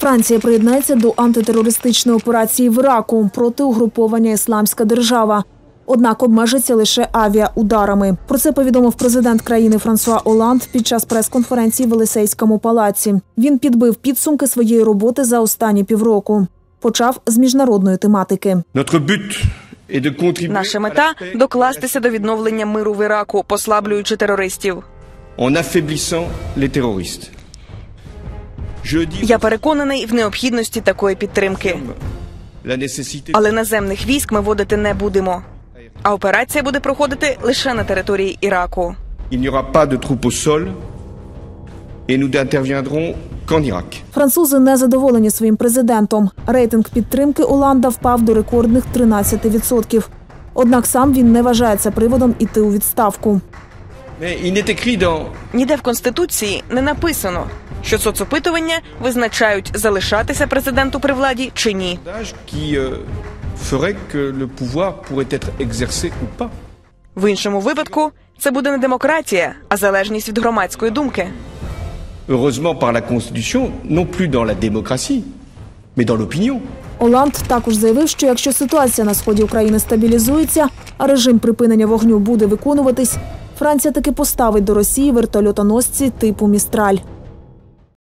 Франція приєднається до антитерористичної операції в Іраку проти угруповання Ісламська держава. Однак обмежиться лише авіаударами. Про це повідомив президент країни Франсуа Оланд під час прес-конференції в Елисейському палаці. Він підбив підсумки своєї роботи за останні півроку. Почав з міжнародної тематики. Наша мета докластися до відновлення миру в Іраку, послаблюючи терористів. les terroristes. Я переконаний в необхідності такої підтримки, але наземних військ ми вводити не будемо. А операція буде проходити лише на території Іраку. Французи не задоволені своїм президентом. Рейтинг підтримки Оланда впав до рекордних 13%. Однак сам він не вважає це приводом іти у відставку. Ніде в конституції не написано, що соцопитування визначають залишатися президенту при владі чи ні. ou pas. В іншому випадку це буде не демократія, а залежність від громадської думки. Heureusement par la Constitution, non plus dans la démocratie, mais dans l'opinion. Оланд також заявив, що якщо ситуація на сході України стабілізується, а режим припинення вогню буде виконуватись, Франція таки поставить до Росії вертольотоносці типу Містраль.